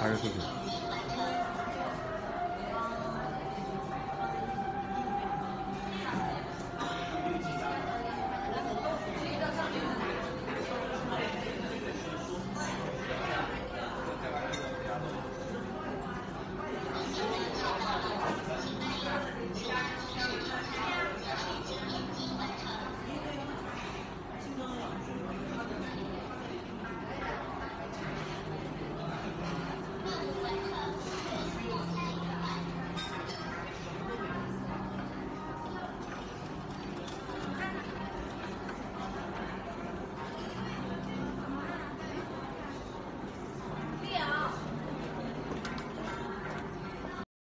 二十四岁。